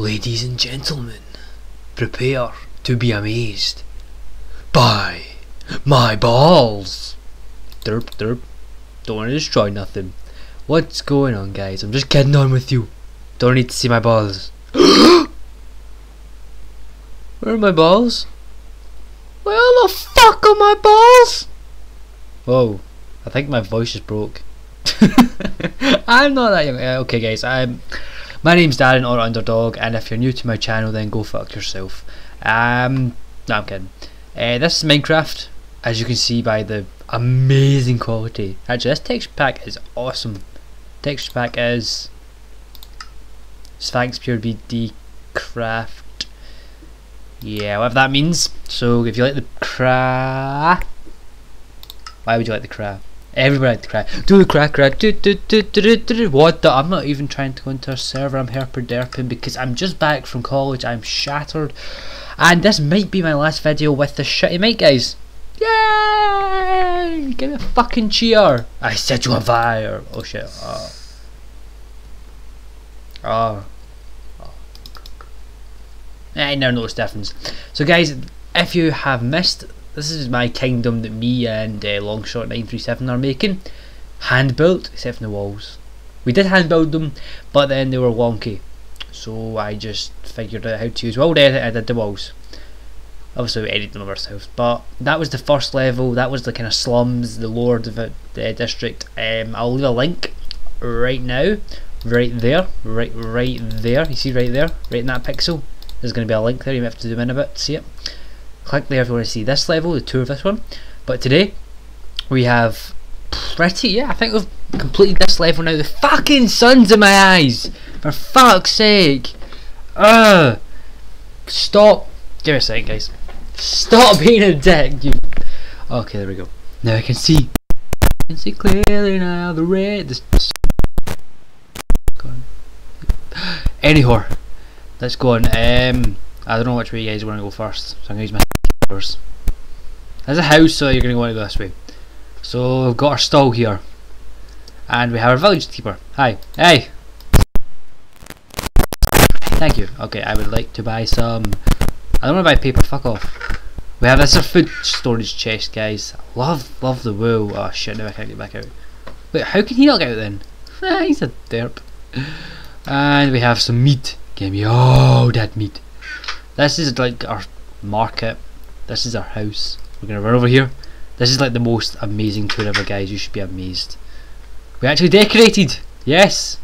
Ladies and gentlemen, prepare to be amazed by my balls. Derp, derp. Don't want to destroy nothing. What's going on, guys? I'm just getting on with you. Don't need to see my balls. Where are my balls? Where the fuck are my balls? Whoa, I think my voice is broke. I'm not that young. Okay, guys. I'm. My name's Darren or Underdog, and if you're new to my channel, then go fuck yourself. Um, no, I'm kidding. Uh, this is Minecraft, as you can see by the amazing quality. Actually, this texture pack is awesome. Texture pack is Sphinx Pure BD Craft. Yeah, whatever that means. So, if you like the craft, why would you like the craft? Everybody like the crack. Do the crack crack. Do, do, do, do, do, do. What the? I'm not even trying to go into a server. I'm herper derping because I'm just back from college. I'm shattered. And this might be my last video with the shitty mic, guys. Yay! Give me a fucking cheer. I set you on fire. Oh shit. Ah. Ah. Ah. Oh. Oh. oh. I never noticed difference. So guys, if you have missed this is my kingdom that me and uh, Longshot 937 are making. Hand built, except for the walls. We did hand build them, but then they were wonky. So I just figured out how to use WorldEdit. I did the walls. Obviously we edited them ourselves. But that was the first level, that was the kind of slums, the lord of the district. Um, I'll leave a link right now. Right there. Right right there. You see right there? Right in that pixel. There's gonna be a link there, you might have to zoom in a bit to see it click there if you want to see this level, the tour of this one. But today we have pretty, yeah, I think we've completed this level now. The fucking sun's in my eyes! For fuck's sake! Ugh! Stop! Give me a second, guys. Stop being a dick, you. Okay, there we go. Now I can see. I can see clearly now the red. This. Anyhow, let's go on. Um, I don't know which way you guys want to go first, so I'm gonna use my there's a house, so you're going to want to go this way. So we've got our stall here. And we have our village keeper. Hi. Hey! Thank you. Okay, I would like to buy some... I don't want to buy paper, fuck off. We have this food storage chest, guys. Love, love the wool. Oh shit, now I can't get back out. Wait, how can he not get out then? He's a derp. And we have some meat. Give me all that meat. This is like our market this is our house. We're gonna run over here. This is like the most amazing tour ever, guys. You should be amazed. We actually decorated. Yes.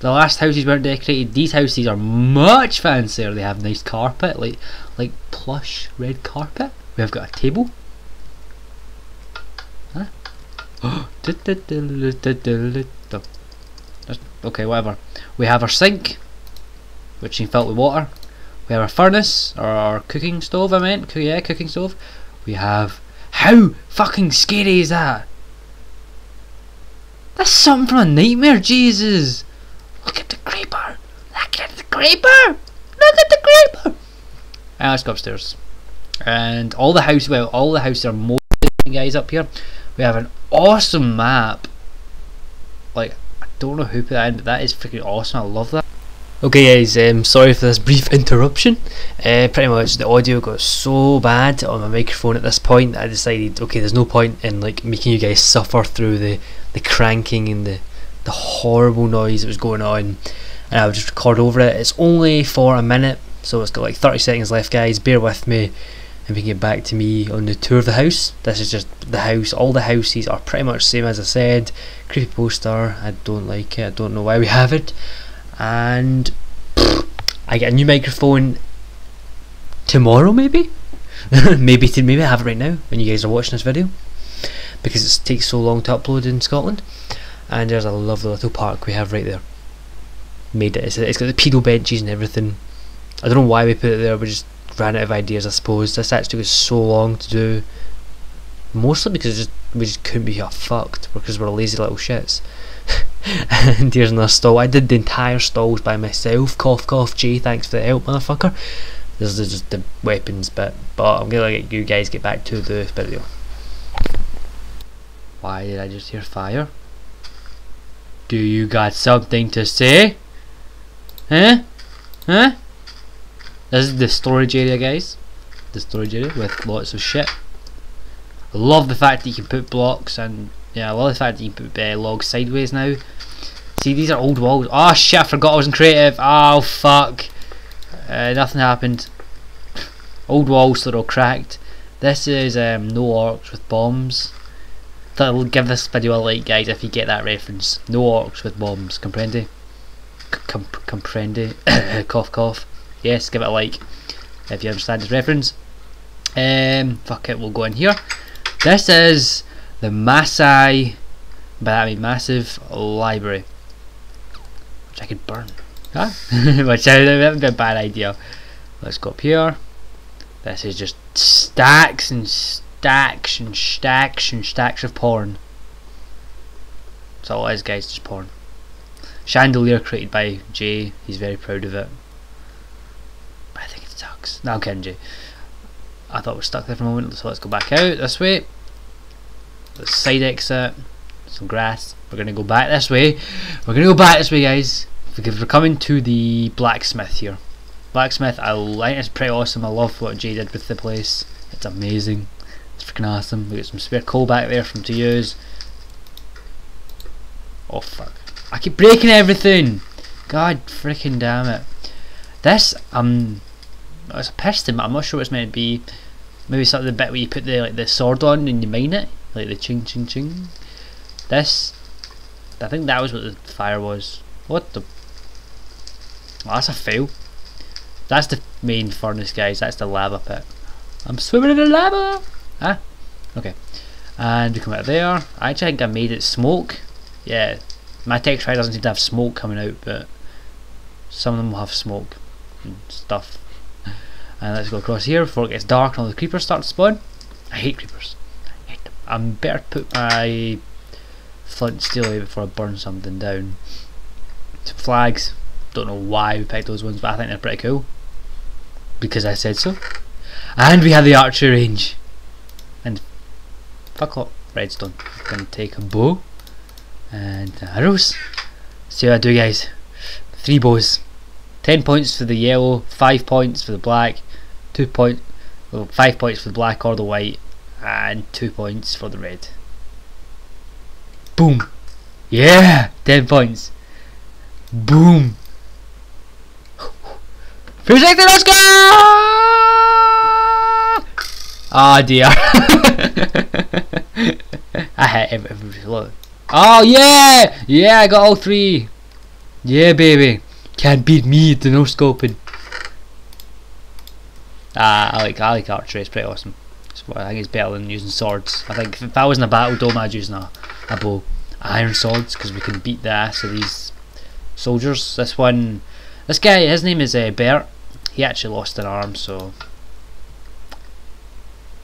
The last houses weren't decorated. These houses are much fancier. They have nice carpet, like like plush red carpet. We have got a table. Huh? okay, whatever. We have our sink, which is filled with water. We have our furnace, or our cooking stove I meant, yeah, cooking stove. We have, how fucking scary is that? That's something from a nightmare, Jesus! Look at the creeper! Look at the creeper! Look at the creeper! And let's go upstairs. And all the houses, well, all the houses are more guys up here. We have an awesome map. Like, I don't know who put that in, but that is freaking awesome. I love that. Okay guys, um, sorry for this brief interruption. Uh, pretty much the audio got so bad on my microphone at this point that I decided, okay, there's no point in like making you guys suffer through the, the cranking and the, the horrible noise that was going on and I would just record over it. It's only for a minute, so it's got like 30 seconds left guys, bear with me and we can get back to me on the tour of the house. This is just the house, all the houses are pretty much same as I said. Creepy poster, I don't like it, I don't know why we have it and I get a new microphone tomorrow maybe? Maybe to maybe I have it right now when you guys are watching this video. Because it takes so long to upload in Scotland. And there's a lovely little park we have right there. Made it. It's, got the pedal benches and everything. I don't know why we put it there we just ran out of ideas I suppose. This actually was so long to do. Mostly because just, we just couldn't be fucked. Because we're lazy little shits and here's another stall. I did the entire stalls by myself. Cough, cough, G. Thanks for the help, motherfucker. This is just the weapons bit, but I'm gonna let you guys get back to the video. Why did I just hear fire? Do you got something to say? Huh? Huh? This is the storage area, guys. The storage area with lots of shit. I love the fact that you can put blocks and yeah, I that you can put uh, logs sideways now. See, these are old walls. Oh shit, I forgot I wasn't creative. Oh fuck. Uh, nothing happened. Old walls that are all cracked. This is um, no orcs with bombs. That'll give this video a like, guys, if you get that reference. No orcs with bombs. Comprende? Com comprende? cough, cough. Yes, give it a like if you understand this reference. Um, fuck it, we'll go in here. This is the Masai, by that I mean massive library, which I could burn. Huh? which would be a bad idea. Let's go up here. This is just stacks and stacks and stacks and stacks of porn. That's all it is guys, just porn. Chandelier created by Jay, he's very proud of it. But I think it sucks. No, I'm kidding Jay. I thought we are stuck there for a moment, so let's go back out this way. Side exit, some grass. We're gonna go back this way. We're gonna go back this way guys. Because we're coming to the blacksmith here. Blacksmith, I like it's pretty awesome. I love what Jay did with the place. It's amazing. It's freaking awesome. We got some spare coal back there from to use. Oh fuck. I keep breaking everything! God freaking damn it. This, um, it's a piston, but I'm not sure what it's meant to be. Maybe something the bit where you put the like the sword on and you mine it, like the ching ching ching. This, I think that was what the fire was. What the? Well, that's a fail. That's the main furnace, guys. That's the lava pit. I'm swimming in the lava. Huh? Okay. And we come out there. I actually think I made it smoke. Yeah. My texture doesn't seem to have smoke coming out, but some of them will have smoke and stuff. And let's go across here before it gets dark and all the creepers start to spawn. I hate creepers. I'm better put my flint steel away before I burn something down. Some flags. Don't know why we picked those ones, but I think they're pretty cool because I said so. And we have the archer range. And fuck up redstone. I'm gonna take a bow and arrows. See what I do guys. Three bows. Ten points for the yellow, five points for the black, two point well, five points for the black or the white, and two points for the red. Boom! Yeah! Ten points. Boom! Projected Oscar! Oh dear. I hit every look. Oh yeah! Yeah, I got all three. Yeah, baby. Can't beat me at the no scoping. Ah, I like I like archery. It's pretty awesome. I think it's better than using swords. I think if I was in a battle dome, I'd use a, a bow, iron swords, because we can beat the ass of these soldiers. This one, this guy, his name is uh, Bert he actually lost an arm, so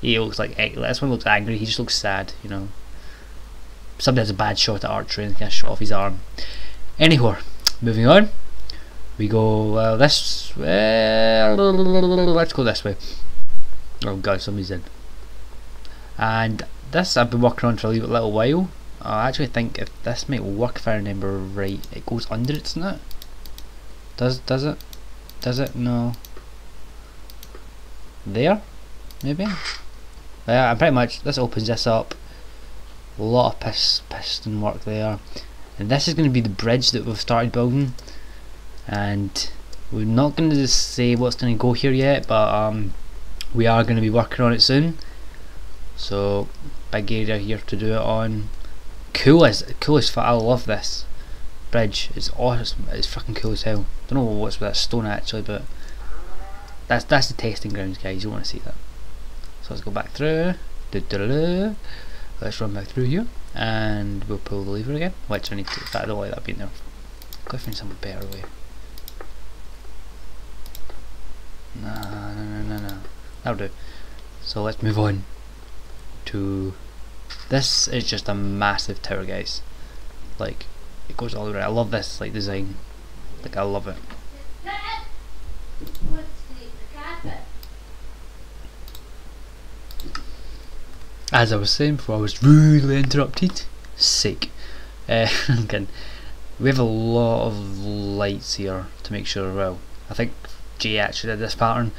he looks like this one looks angry. He just looks sad, you know. Somebody has a bad shot at archery and kind of shot off his arm. Anyhow, moving on. We go uh, this. Let's go this way. Oh god, somebody's in. And this I've been working on for a little while. I actually think if this might work if I remember right. It goes under it, doesn't it? Does does it? Does it? No. There? Maybe? Yeah, uh, pretty much, this opens this up. A lot of pis piston work there. And this is going to be the bridge that we've started building. And we're not going to say what's going to go here yet, but um, we are going to be working on it soon. So, big area here to do it on. Cool as, cool as I love this bridge. It's awesome. It's fucking cool as hell. Don't know what's with that stone actually, but that's that's the testing grounds, guys. You want to see that. So let's go back through. Let's run back through here, and we'll pull the lever again. Which I need to. I don't like that being there. Go find some better way. Nah, no, no, no, no. That'll do. So let's move on to. This is just a massive tower, guys. Like it goes all the way. I love this like design. Like I love it. As I was saying before, I was rudely interrupted. Sick. Uh, again, we have a lot of lights here to make sure. Well, I think Jay actually did this pattern.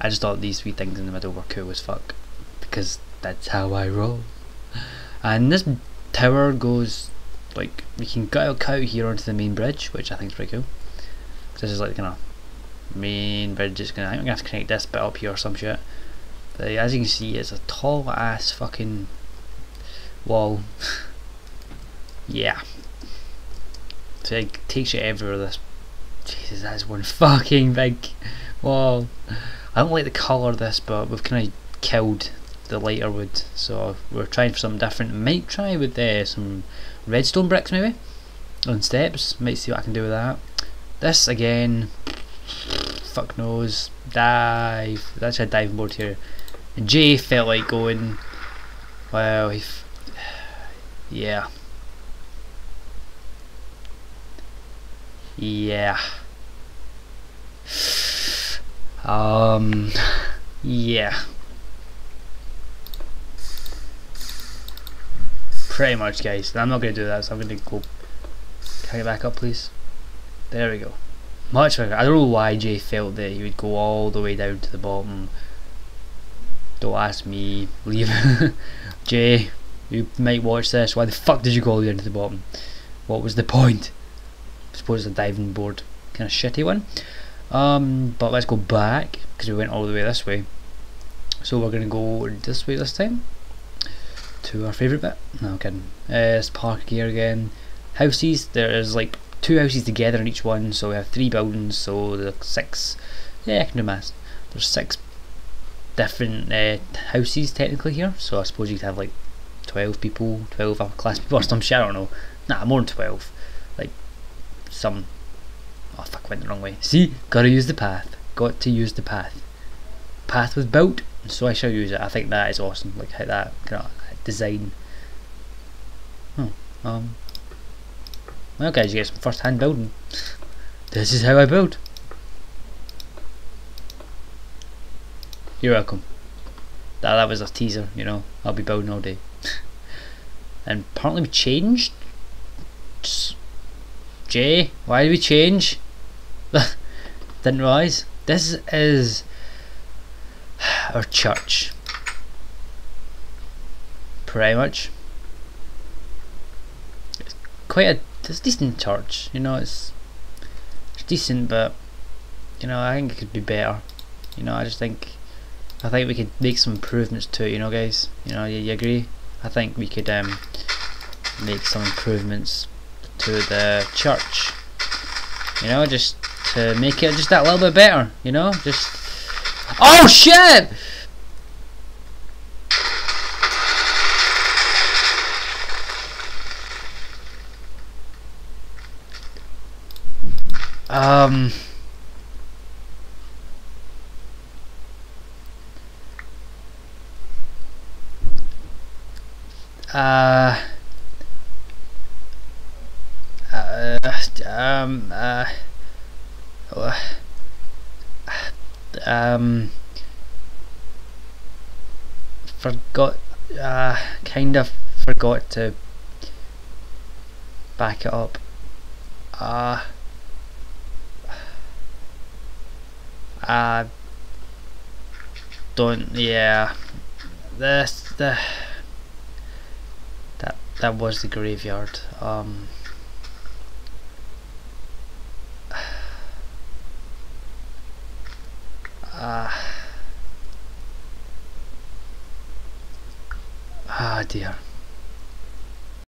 I just thought these three things in the middle were cool as fuck because that's how I roll. And this tower goes like we can go out, here onto the main bridge, which I think is pretty cool. This is like kind of main bridge. It's gonna I'm gonna have to connect this bit up here or some shit. But as you can see, it's a tall ass fucking wall. yeah. So it takes you everywhere. This Jesus, that's one fucking big wall. I don't like the colour of this, but we've kind of killed the lighter wood, so we're trying for something different. Might try with uh, some redstone bricks maybe on steps. Might see what I can do with that. This again, fuck knows. Dive. That's a diving board here. Jay felt like going. Well, he. yeah. Yeah. Um. Yeah. Pretty much, guys. I'm not going to do that, so I'm going to go. Can I get back up, please? There we go. Much better. I don't know why Jay felt that he would go all the way down to the bottom. Don't ask me. Leave. Jay, you might watch this. Why the fuck did you go all the way down to the bottom? What was the point? I suppose it's a diving board. Kind of shitty one. Um, but let's go back because we went all the way this way. So we're going to go this way this time to our favourite bit. No, I'm kidding. Uh, it's park here again. Houses, there is like two houses together in each one, so we have three buildings, so there's six. Yeah, I can do maths. There's six different uh, houses technically here, so I suppose you could have like 12 people, 12 upper class people or some shit, I don't know. Nah, more than 12. Like, some. Oh fuck, went the wrong way. See? Gotta use the path. Got to use the path. Path was built, so I shall use it. I think that is awesome. Like how that design. Oh, um. Well, guys, you get some first-hand building. This is how I build. You're welcome. That that was a teaser, you know. I'll be building all day. and apparently we changed. Jay, why did we change? Didn't realise. This is our church pretty much. It's quite a it's a decent church, you know, it's it's decent but you know, I think it could be better. You know, I just think I think we could make some improvements to it, you know guys. You know, you, you agree? I think we could um make some improvements to the church. You know, just to make it just that little bit better, you know? Just Oh shit! Um. Uh, uh, um, uh, um, forgot, uh, kind of forgot to back it up. Uh, Uh, don't, yeah. This, the, that, that was the graveyard. Um, uh, ah dear.